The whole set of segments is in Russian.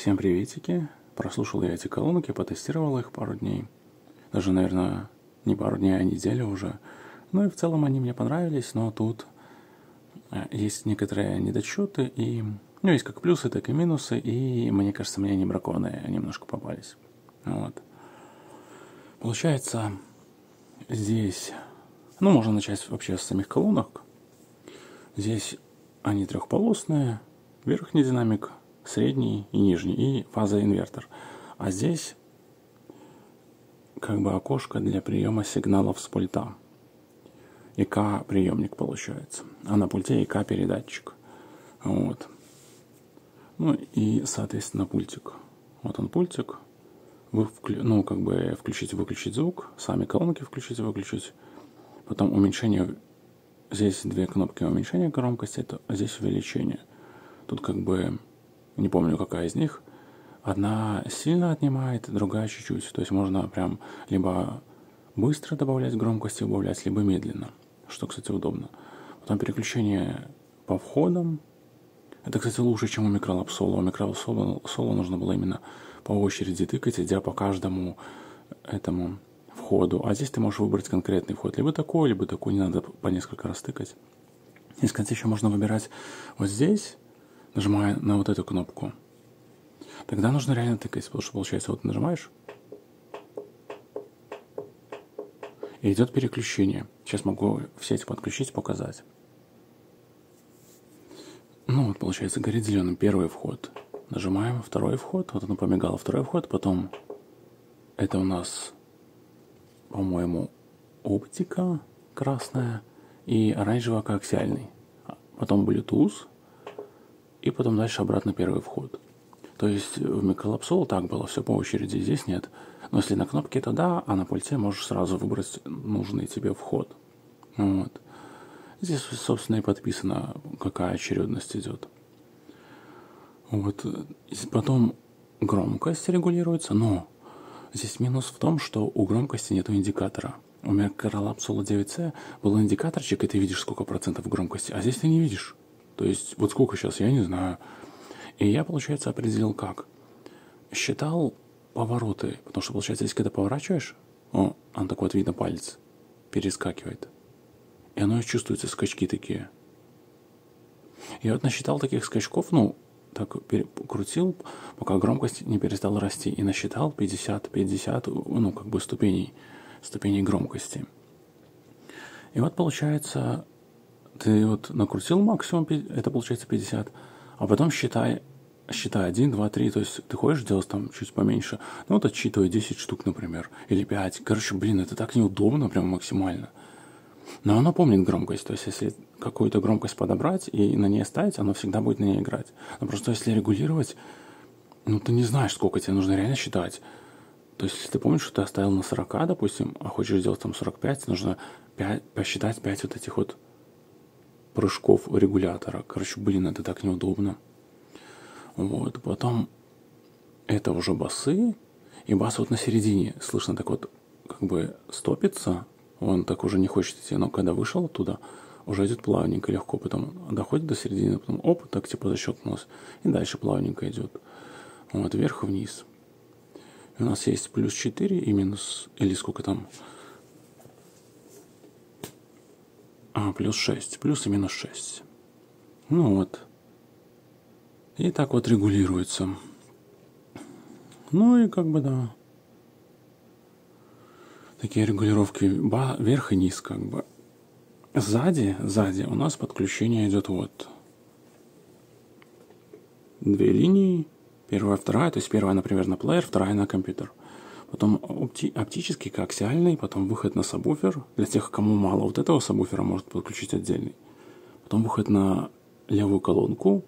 Всем приветики. Прослушал я эти колонки, потестировал их пару дней. Даже, наверное, не пару дней, а неделю уже. Ну и в целом они мне понравились, но тут э, есть некоторые недочеты, и ну, есть как плюсы, так и минусы, и мне кажется, мне не бракованные немножко попались. Вот. Получается, здесь, ну, можно начать вообще с самих колонок. Здесь они трехполосные, верхний динамик, средний и нижний, и фаза-инвертор. А здесь как бы окошко для приема сигналов с пульта. ИК приемник получается. А на пульте ИК передатчик. Вот. Ну и, соответственно, пультик. Вот он пультик. Вы, вклю... ну, как бы включить выключить звук, сами колонки включить выключить. Потом уменьшение. Здесь две кнопки уменьшения громкости, это здесь увеличение. Тут как бы не помню, какая из них, одна сильно отнимает, другая чуть-чуть. То есть можно прям либо быстро добавлять громкости, убавлять, либо медленно, что, кстати, удобно. Потом переключение по входам. Это, кстати, лучше, чем у микролап соло. У микролап соло, соло нужно было именно по очереди тыкать, идя по каждому этому входу. А здесь ты можешь выбрать конкретный вход. Либо такой, либо такой. Не надо по несколько раз тыкать. И, кстати, еще можно выбирать вот здесь нажимая на вот эту кнопку. Тогда нужно реально тыкать, потому что получается, вот нажимаешь, и идет переключение. Сейчас могу в сеть подключить, показать. Ну вот, получается, горит зеленым первый вход. Нажимаем второй вход, вот оно помигало второй вход, потом это у нас, по-моему, оптика красная и оранжево коаксиальный. Потом Bluetooth, и потом дальше обратно первый вход. То есть в микролапсол так было, все по очереди, здесь нет. Но если на кнопке, то да, а на пульте можешь сразу выбрать нужный тебе вход. Вот. Здесь, собственно, и подписано, какая очередность идет. Вот. Потом громкость регулируется, но здесь минус в том, что у громкости нет индикатора. У меня Corolab 9C был индикаторчик, и ты видишь, сколько процентов громкости, а здесь ты не видишь. То есть вот сколько сейчас, я не знаю. И я, получается, определил как. Считал повороты, потому что, получается, если когда поворачиваешь, о, он такой вот видно палец перескакивает. И оно чувствуется, скачки такие. Я вот насчитал таких скачков, ну, так крутил, пока громкость не перестала расти. И насчитал 50, 50, ну, как бы ступеней, ступеней громкости. И вот получается, ты вот накрутил максимум, это получается 50, а потом считай, считай 1, 2, 3, то есть ты хочешь делать там чуть поменьше, ну вот отсчитывай 10 штук, например, или 5. Короче, блин, это так неудобно, прям максимально. Но оно помнит громкость, то есть если какую-то громкость подобрать и на ней ставить, оно всегда будет на ней играть. Но просто если регулировать, ну ты не знаешь, сколько тебе нужно реально считать. То есть, если ты помнишь, что ты оставил на 40, допустим, а хочешь сделать там 45, нужно 5, посчитать 5 вот этих вот прыжков регулятора. Короче, блин, это так неудобно. Вот, потом это уже басы, и бас вот на середине, слышно так вот, как бы стопится, он так уже не хочет идти, но когда вышел оттуда, уже идет плавненько, легко, потом доходит до середины, потом оп, так типа защелкнулось, и дальше плавненько идет. Вот, вверх и вниз. И у нас есть плюс 4 и минус, или сколько там, А, плюс 6. Плюс и минус 6. Ну вот. И так вот регулируется. Ну и как бы да. Такие регулировки вверх и низ как бы. Сзади, сзади у нас подключение идет вот. Две линии. Первая, вторая. То есть первая, например, на плеер, вторая на компьютер потом опти- оптический коаксиальный, потом выход на сабвуфер. Для тех, кому мало вот этого сабвуфера, может подключить отдельный. Потом выход на левую колонку,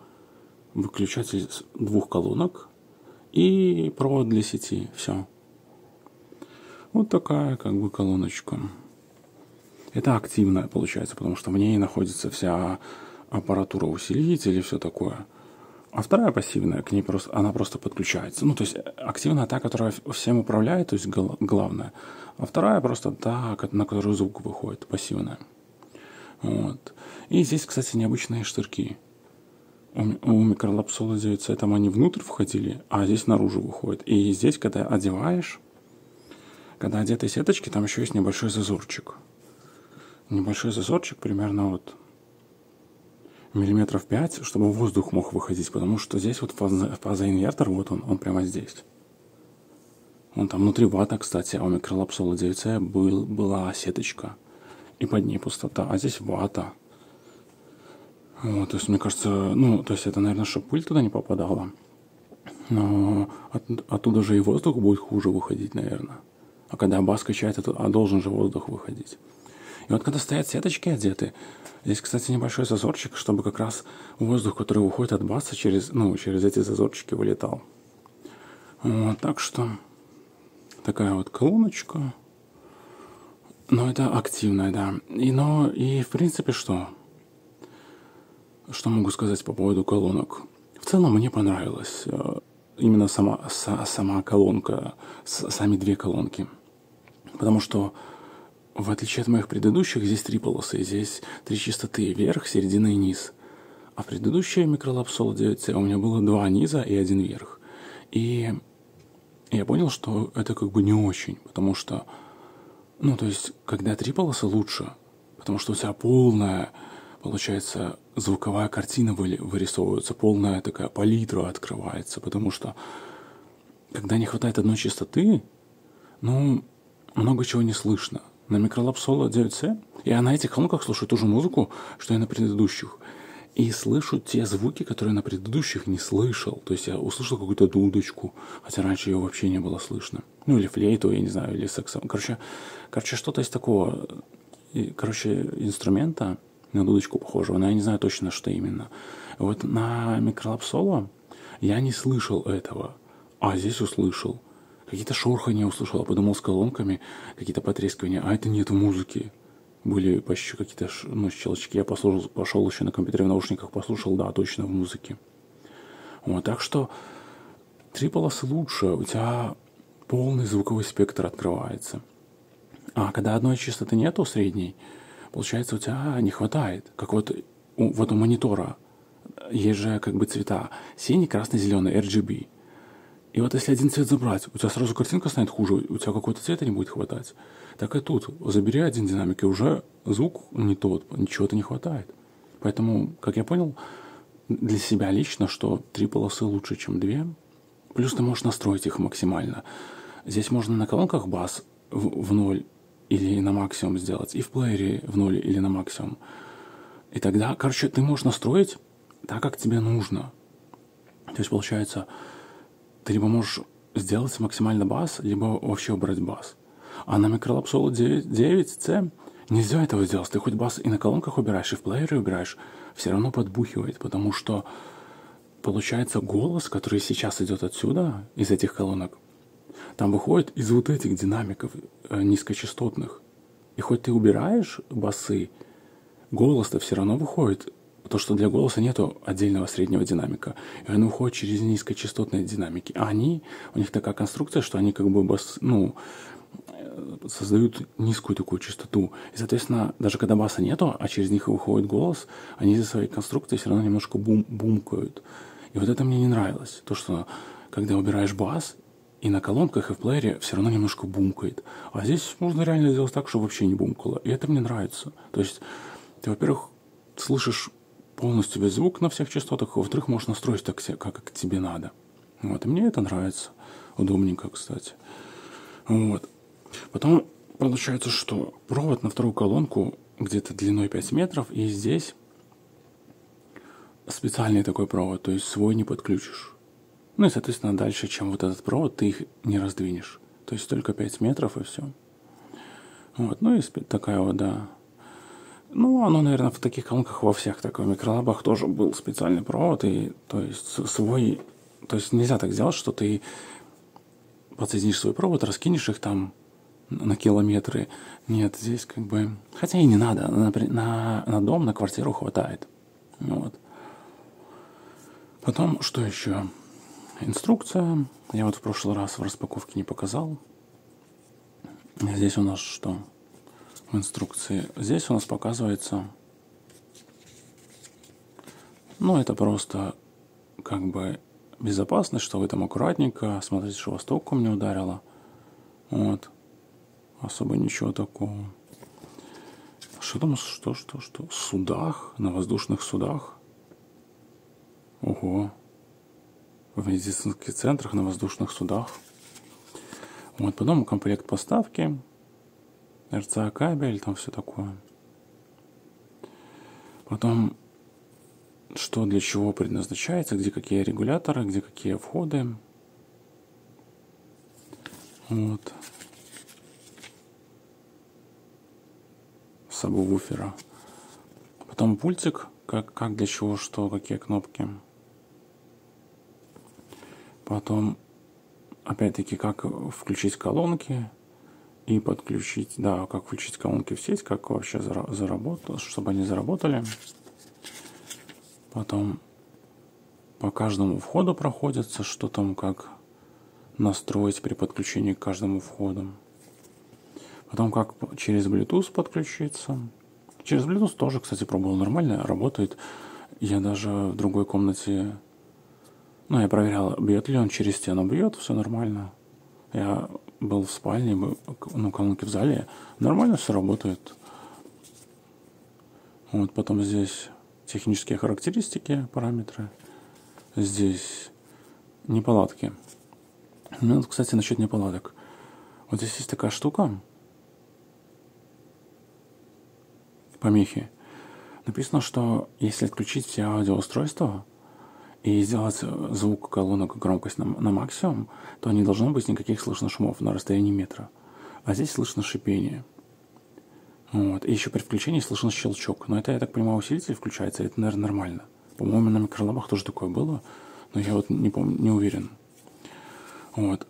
выключатель двух колонок и провод для сети. Все. Вот такая как бы колоночка. Это активная получается, потому что в ней находится вся аппаратура усилителей и все такое. А вторая пассивная, к ней просто, она просто подключается. Ну, то есть активная та, которая всем управляет, то есть главная. А вторая просто та, на которую звук выходит, пассивная. Вот. И здесь, кстати, необычные штырки. у, у микролапсола 9C там они внутрь входили, а здесь наружу выходят. И здесь, когда одеваешь, когда одеты сеточки, там еще есть небольшой зазорчик. Небольшой зазорчик примерно вот миллиметров 5, чтобы воздух мог выходить, потому что здесь вот фаза, фазоинвертор, вот он, он прямо здесь. Он там внутри вата, кстати, а у микролапсола 9C был, была сеточка, и под ней пустота, а здесь вата. Вот, то есть, мне кажется, ну, то есть это, наверное, чтобы пыль туда не попадала. Но от, оттуда же и воздух будет хуже выходить, наверное. А когда бас качает, а должен же воздух выходить. И вот когда стоят сеточки одеты, здесь, кстати, небольшой зазорчик, чтобы как раз воздух, который выходит от баса, через, ну, через эти зазорчики вылетал. Вот, так что такая вот колоночка. Но это активная, да. И, но, и в принципе что? Что могу сказать по поводу колонок? В целом мне понравилось э, именно сама, сама колонка, сами две колонки. Потому что, в отличие от моих предыдущих, здесь три полосы. Здесь три частоты – вверх, середина и низ. А предыдущая микролапсол 9C у меня было два низа и один верх. И я понял, что это как бы не очень, потому что, ну, то есть, когда три полосы лучше, потому что у тебя полная получается, звуковая картина вырисовывается, полная такая палитра открывается, потому что когда не хватает одной частоты, ну, много чего не слышно. На микролап соло 9C я на этих колонках слушаю ту же музыку, что и на предыдущих. И слышу те звуки, которые на предыдущих не слышал. То есть я услышал какую-то дудочку, хотя раньше ее вообще не было слышно. Ну, или флейту, я не знаю, или саксофон. Короче, короче что-то из такого, короче, инструмента, на дудочку похожего, но я не знаю точно, что именно. Вот на микролапсоло я не слышал этого, а здесь услышал. Какие-то шорхания услышал, а подумал с колонками, какие-то потрескивания, а это нет музыки. Были почти какие-то ну, щелчки. Я послушал, пошел еще на компьютере в наушниках, послушал, да, точно в музыке. Вот, так что три полосы лучше, у тебя полный звуковой спектр открывается. А когда одной частоты нету средней, получается, у тебя не хватает. Как вот у, вот у монитора есть же как бы цвета синий, красный, зеленый, RGB. И вот если один цвет забрать, у тебя сразу картинка станет хуже, у тебя какой-то цвета не будет хватать. Так и тут. Забери один динамик, и уже звук не тот, ничего-то не хватает. Поэтому, как я понял, для себя лично, что три полосы лучше, чем две. Плюс ты можешь настроить их максимально. Здесь можно на колонках бас в, в ноль или на максимум сделать, и в плеере в ноль или на максимум. И тогда, короче, ты можешь настроить так, как тебе нужно. То есть, получается, ты либо можешь сделать максимально бас, либо вообще убрать бас. А на микролапсолу 9, 9C нельзя этого сделать. Ты хоть бас и на колонках убираешь, и в плеере убираешь, все равно подбухивает, потому что получается голос, который сейчас идет отсюда, из этих колонок, там выходит из вот этих динамиков э, низкочастотных. И хоть ты убираешь басы, голос-то все равно выходит. То, что для голоса нету отдельного среднего динамика. И он выходит через низкочастотные динамики. А они, у них такая конструкция, что они как бы бас, ну, э, создают низкую такую частоту. И, соответственно, даже когда баса нету, а через них выходит голос, они из-за своей конструкции все равно немножко бум бумкают. И вот это мне не нравилось. То, что когда убираешь бас, и на колонках, и в плеере все равно немножко бумкает. А здесь можно реально сделать так, чтобы вообще не бумкало. И это мне нравится. То есть ты, во-первых, слышишь полностью весь звук на всех частотах, во-вторых, можешь настроить так, как тебе надо. Вот. И мне это нравится. Удобненько, кстати. Вот. Потом получается, что провод на вторую колонку где-то длиной 5 метров, и здесь специальный такой провод, то есть свой не подключишь. Ну и, соответственно, дальше, чем вот этот провод, ты их не раздвинешь. То есть только 5 метров и все. Вот, ну и такая вот, да. Ну, оно, наверное, в таких колонках во всех таких микролабах тоже был специальный провод, и то есть свой... То есть нельзя так сделать, что ты подсоединишь свой провод, раскинешь их там на километры. Нет, здесь как бы... Хотя и не надо. На, на, на дом, на квартиру хватает. Вот. Потом, что еще? инструкция. Я вот в прошлый раз в распаковке не показал. Здесь у нас что? В инструкции. Здесь у нас показывается Ну, это просто как бы безопасность, что вы там аккуратненько, смотрите, что вас током не ударило. Вот. Особо ничего такого. Что там, что, что, что? Судах? На воздушных судах? Ого. В медицинских центрах, на воздушных судах. Вот, потом комплект поставки. РЦА кабель, там все такое. Потом, что для чего предназначается, где какие регуляторы, где какие входы. Вот. Сабвуфера. Потом пультик, как, как для чего, что, какие кнопки. Потом, опять-таки, как включить колонки и подключить, да, как включить колонки в сеть, как вообще заработать, чтобы они заработали. Потом по каждому входу проходится, что там, как настроить при подключении к каждому входу. Потом как через Bluetooth подключиться. Через Bluetooth тоже, кстати, пробовал нормально, работает. Я даже в другой комнате, ну, я проверял, бьет ли он через стену, бьет, все нормально. Я был в спальне, ну, колонки в зале, нормально все работает. Вот потом здесь технические характеристики, параметры. Здесь неполадки. Ну, кстати, насчет неполадок. Вот здесь есть такая штука, помехи. Написано, что если отключить все аудиоустройства и сделать звук колонок громкость на, на максимум, то не должно быть никаких слышно шумов на расстоянии метра. А здесь слышно шипение. Вот. И еще при включении слышно щелчок. Но это, я так понимаю, усилитель включается, это, наверное, нормально. По-моему, на микролабах тоже такое было, но я вот не помню, не уверен. Вот.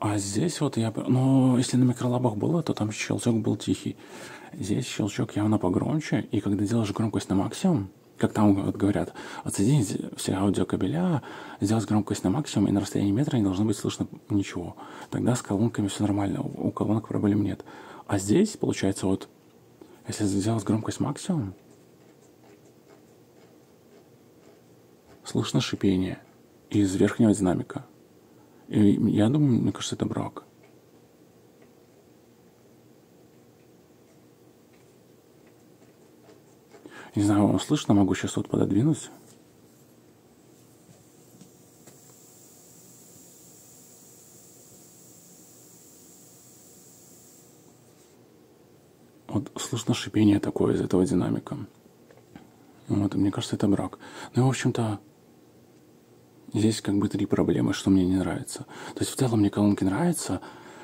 А здесь вот я... Ну, если на микролабах было, то там щелчок был тихий. Здесь щелчок явно погромче, и когда делаешь громкость на максимум, как там вот говорят, отсоединить все аудиокабеля, сделать громкость на максимум, и на расстоянии метра не должно быть слышно ничего. Тогда с колонками все нормально, у колонок проблем нет. А здесь, получается, вот, если сделать громкость максимум, слышно шипение из верхнего динамика. И я думаю, мне кажется, это брак. Не знаю, вам слышно, могу сейчас вот пододвинуть. Вот слышно шипение такое из этого динамика. Вот, мне кажется, это брак. Ну, в общем-то, здесь как бы три проблемы, что мне не нравится. То есть в целом мне колонки нравятся.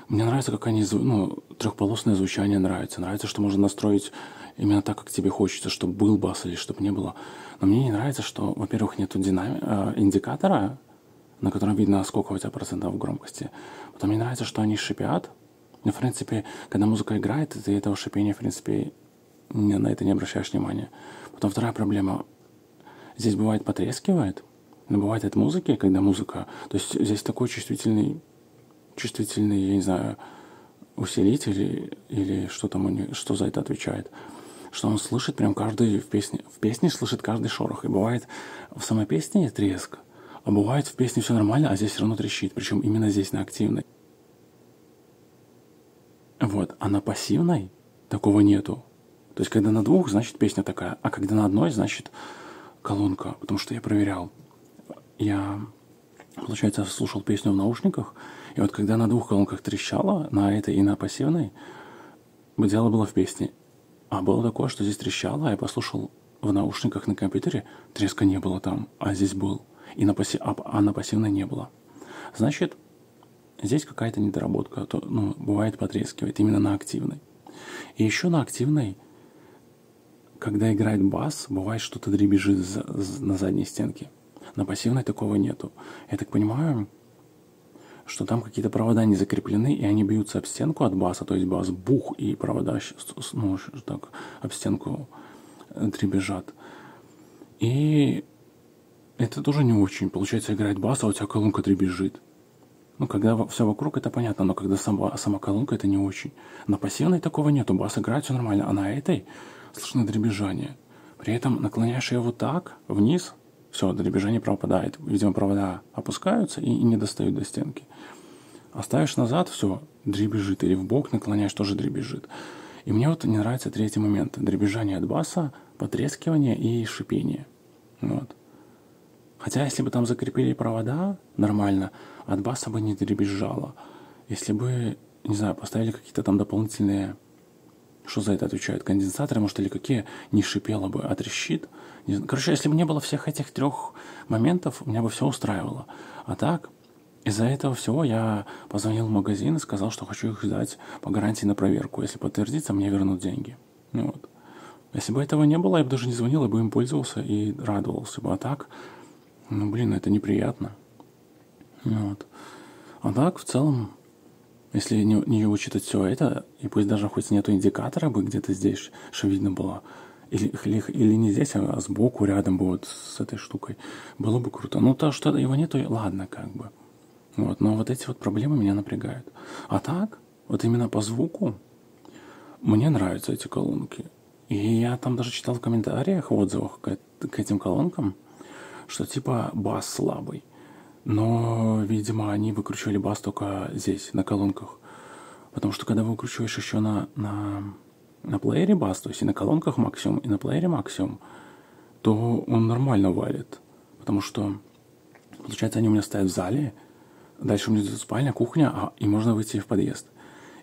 Мне нравится, как они, ну, трехполосное звучание нравится. Нравится, что можно настроить именно так, как тебе хочется, чтобы был бас или чтобы не было. Но мне не нравится, что, во-первых, нету динами... э, индикатора, на котором видно, сколько у тебя процентов громкости. Потом мне нравится, что они шипят. Ну, в принципе, когда музыка играет, ты этого шипения, в принципе, не, на это не обращаешь внимания. Потом вторая проблема. Здесь бывает потрескивает, но бывает от музыки, когда музыка... То есть здесь такой чувствительный, чувствительный, я не знаю, усилитель или что там, что за это отвечает что он слышит прям каждый в песне. В песне слышит каждый шорох. И бывает в самой песне треск, а бывает в песне все нормально, а здесь все равно трещит. Причем именно здесь на активной. Вот. А на пассивной такого нету. То есть, когда на двух, значит песня такая. А когда на одной, значит колонка. Потому что я проверял. Я, получается, слушал песню в наушниках. И вот когда на двух колонках трещало, на этой и на пассивной, дело было в песне. А было такое, что здесь трещало, а я послушал в наушниках на компьютере, треска не было там, а здесь был. И на пасси... а, а на пассивной не было. Значит, здесь какая-то недоработка, то, ну, бывает потрескивает именно на активной. И еще на активной, когда играет бас, бывает что-то дребезжит на задней стенке. На пассивной такого нету. Я так понимаю, что там какие-то провода не закреплены, и они бьются об стенку от баса, то есть бас бух, и провода ну, так, об стенку дребезжат. И это тоже не очень. Получается, играет бас, а у тебя колонка дребезжит. Ну, когда все вокруг, это понятно, но когда сама, сама колонка, это не очень. На пассивной такого нету, бас играет, все нормально, а на этой слышно дребезжание. При этом наклоняешь ее вот так, вниз, все, дребезжание пропадает. Видимо, провода опускаются и, не достают до стенки. Оставишь назад, все, дребезжит. Или в бок наклоняешь, тоже дребезжит. И мне вот не нравится третий момент. Дребезжание от баса, потрескивание и шипение. Вот. Хотя, если бы там закрепили провода нормально, от баса бы не дребезжало. Если бы, не знаю, поставили какие-то там дополнительные что за это отвечают? Конденсаторы, может, или какие? Не шипело бы, а трещит. Короче, если бы не было всех этих трех моментов, меня бы все устраивало. А так, из-за этого всего я позвонил в магазин и сказал, что хочу их сдать по гарантии на проверку. Если подтвердится, мне вернут деньги. Ну вот. Если бы этого не было, я бы даже не звонил, я бы им пользовался и радовался бы. А так, ну, блин, это неприятно. Ну вот. А так, в целом, если не, не учитывать все это, и пусть даже хоть нету индикатора бы где-то здесь, что видно было, или, или, или не здесь, а сбоку, рядом бы вот с этой штукой, было бы круто. Ну, то, что его нету, ладно, как бы. Вот, но вот эти вот проблемы меня напрягают. А так, вот именно по звуку, мне нравятся эти колонки. И я там даже читал в комментариях, в отзывах к, к этим колонкам, что типа бас слабый. Но, видимо, они выкручивали бас только здесь, на колонках. Потому что когда выкручиваешь еще на, на, на плеере бас, то есть и на колонках максимум, и на плеере максимум, то он нормально валит. Потому что, получается, они у меня стоят в зале, дальше у меня идет спальня, кухня, а, и можно выйти в подъезд.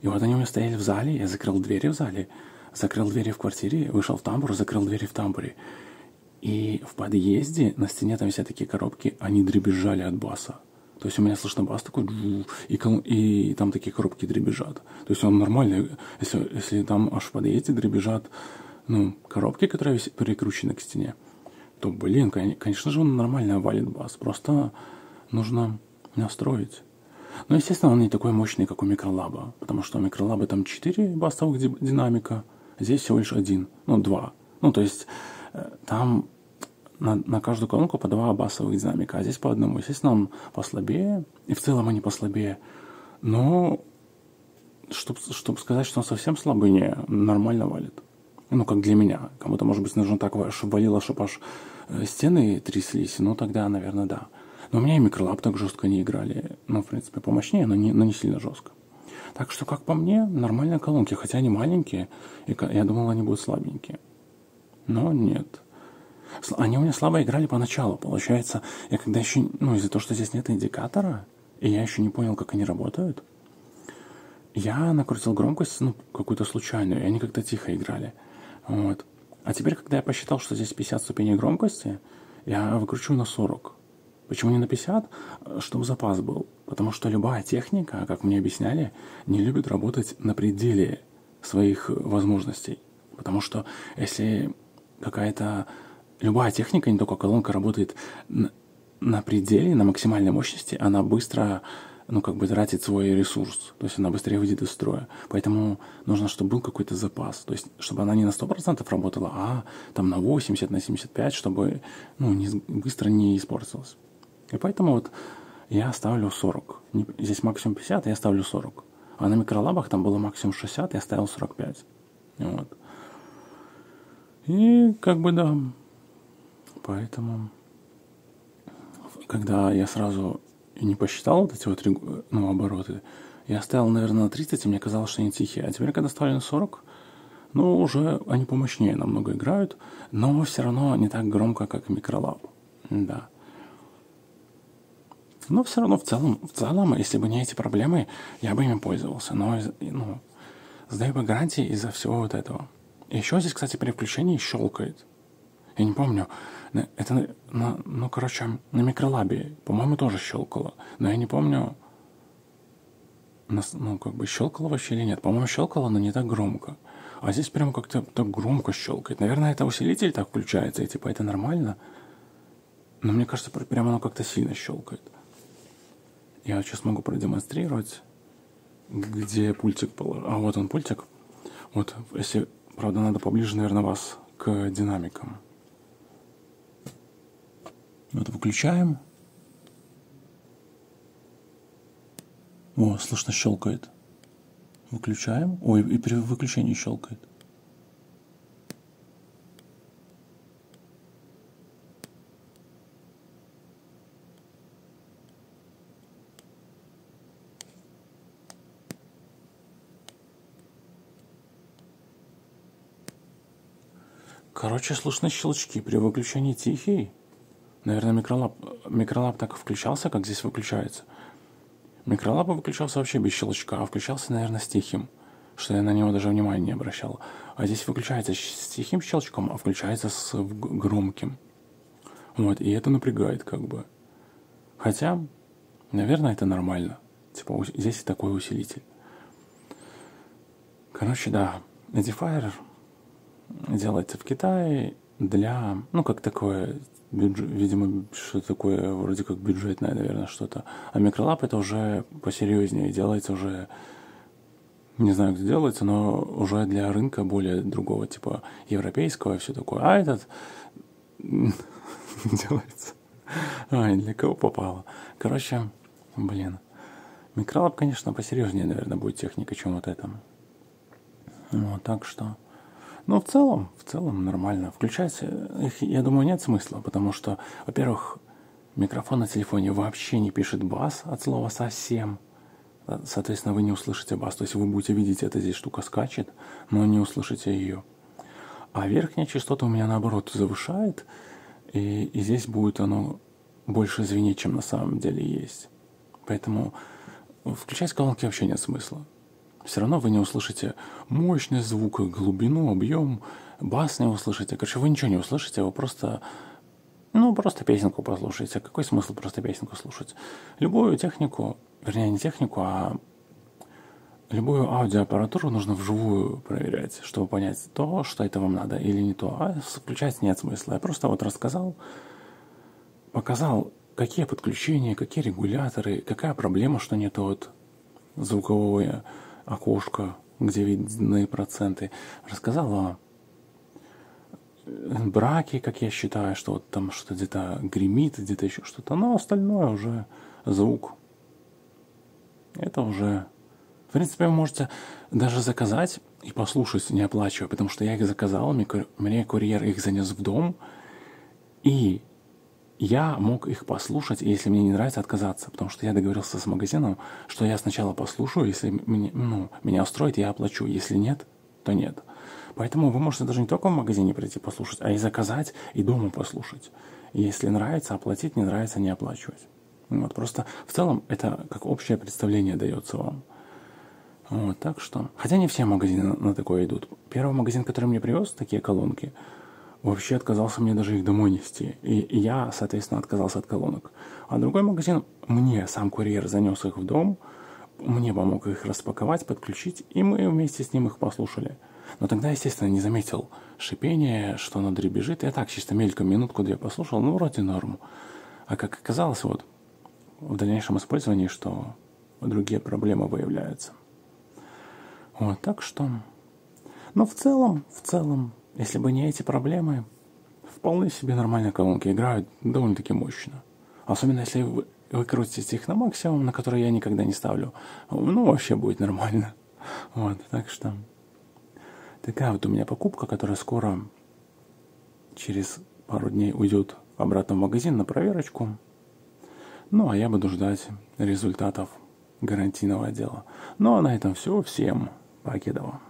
И вот они у меня стояли в зале, я закрыл двери в зале, закрыл двери в квартире, вышел в тамбур, закрыл двери в тамбуре. И в подъезде на стене там все такие коробки, они дребезжали от баса. То есть у меня слышно бас такой, и, и там такие коробки дребезжат. То есть он нормальный, если, если там аж в подъезде дребезжат ну, коробки, которые прикручены к стене, то, блин, конечно же, он нормально валит бас. Просто нужно настроить. Но, естественно, он не такой мощный, как у микролаба, потому что у микролаба там 4 басовых динамика, здесь всего лишь один, ну, два. Ну, то есть там на, на каждую колонку по два басовых динамика, а здесь по одному. Естественно, он послабее, и в целом они послабее. Но, чтобы чтоб сказать, что он совсем слабый, не, нормально валит. Ну, как для меня. Кому-то, может быть, нужно так, чтобы валило, чтобы аж э, стены тряслись. Ну, тогда, наверное, да. Но у меня и микролап так жестко не играли. Ну, в принципе, помощнее, но не, но не сильно жестко. Так что, как по мне, нормальные колонки, хотя они маленькие, и я думал, они будут слабенькие. Но нет. Они у меня слабо играли поначалу. Получается, я когда еще, ну, из-за того, что здесь нет индикатора, и я еще не понял, как они работают, я накрутил громкость, ну, какую-то случайную, и они как-то тихо играли. Вот. А теперь, когда я посчитал, что здесь 50 ступеней громкости, я выкручу на 40. Почему не на 50? Чтобы запас был. Потому что любая техника, как мне объясняли, не любит работать на пределе своих возможностей. Потому что если какая-то любая техника, не только колонка, работает на, пределе, на максимальной мощности, она быстро ну, как бы тратит свой ресурс, то есть она быстрее выйдет из строя. Поэтому нужно, чтобы был какой-то запас, то есть чтобы она не на 100% работала, а там на 80, на 75, чтобы ну, не, быстро не испортилась. И поэтому вот я ставлю 40. Здесь максимум 50, я ставлю 40. А на микролабах там было максимум 60, я ставил 45. Вот. И как бы да, поэтому, когда я сразу не посчитал вот эти вот ну, обороты, я ставил, наверное, на 30, и мне казалось, что они тихие. А теперь, когда ставлю на 40, ну, уже они помощнее намного играют, но все равно не так громко, как микролаб. Да. Но все равно в целом, в целом, если бы не эти проблемы, я бы ими пользовался. Но, ну, сдаю бы гарантии из-за всего вот этого. Еще здесь, кстати, при включении щелкает. Я не помню. Это, на, ну, короче, на микролабе, по-моему, тоже щелкало. Но я не помню, ну, как бы щелкало вообще или нет. По-моему, щелкало, но не так громко. А здесь прям как-то так громко щелкает. Наверное, это усилитель так включается, и типа это нормально. Но мне кажется, прямо оно как-то сильно щелкает. Я сейчас могу продемонстрировать, где пультик положил. А вот он пультик. Вот, если Правда, надо поближе, наверное, вас к динамикам. Вот выключаем. О, слышно щелкает. Выключаем. Ой, и при выключении щелкает. Короче, слышны щелчки при выключении тихий. Наверное, микролап, микролап так включался, как здесь выключается. Микролап выключался вообще без щелчка, а включался, наверное, с тихим, что я на него даже внимания не обращал. А здесь выключается с тихим щелчком, а включается с громким. Вот, и это напрягает как бы. Хотя, наверное, это нормально. Типа, здесь такой усилитель. Короче, да, Edifier делается в Китае для, ну, как такое, бюджет, видимо, что такое, вроде как бюджетное, наверное, что-то. А микролап это уже посерьезнее, делается уже, не знаю, где делается, но уже для рынка более другого, типа европейского и все такое. А этот делается. Ай, для кого попало. Короче, блин. Микролап, конечно, посерьезнее, наверное, будет техника, чем вот это. Вот, так что... Ну, в целом, в целом нормально. Включать их, я думаю, нет смысла, потому что, во-первых, микрофон на телефоне вообще не пишет бас от слова совсем. Соответственно, вы не услышите бас. То есть вы будете видеть, эта здесь штука скачет, но не услышите ее. А верхняя частота у меня наоборот завышает, и, и здесь будет оно больше звенеть, чем на самом деле есть. Поэтому включать колонки вообще нет смысла. Все равно вы не услышите мощность звука, глубину, объем, бас не услышите. Короче, вы ничего не услышите, вы просто ну, просто песенку послушайте. Какой смысл просто песенку слушать? Любую технику, вернее, не технику, а любую аудиоаппаратуру нужно вживую проверять, чтобы понять то, что это вам надо или не то. А включать нет смысла. Я просто вот рассказал, показал, какие подключения, какие регуляторы, какая проблема, что нет вот звуковое окошко, где видны проценты. Рассказал о браке, как я считаю, что вот там что-то где-то гремит, где-то еще что-то, но остальное уже звук. Это уже в принципе, вы можете даже заказать и послушать, не оплачивая, потому что я их заказал, мне курьер их занес в дом, и я мог их послушать, и если мне не нравится, отказаться, потому что я договорился с магазином, что я сначала послушаю, если мне, ну, меня устроит, я оплачу, если нет, то нет. Поэтому вы можете даже не только в магазине прийти послушать, а и заказать, и дома послушать. Если нравится, оплатить, не нравится, не оплачивать. Вот, просто в целом это как общее представление дается вам. Вот, так что... Хотя не все магазины на такое идут. Первый магазин, который мне привез такие колонки, вообще отказался мне даже их домой нести. И, я, соответственно, отказался от колонок. А другой магазин, мне сам курьер занес их в дом, мне помог их распаковать, подключить, и мы вместе с ним их послушали. Но тогда, естественно, не заметил шипение, что оно дребезжит. Я так чисто мельком минутку-две послушал, ну, вроде норм. А как оказалось, вот, в дальнейшем использовании, что другие проблемы выявляются. Вот, так что... Но в целом, в целом, если бы не эти проблемы, вполне себе нормальные колонки играют довольно-таки мощно. Особенно если вы, вы их на максимум, на который я никогда не ставлю. Ну, вообще будет нормально. Вот, так что... Такая вот у меня покупка, которая скоро, через пару дней, уйдет обратно в магазин на проверочку. Ну, а я буду ждать результатов гарантийного отдела. Ну, а на этом все. Всем Покедова.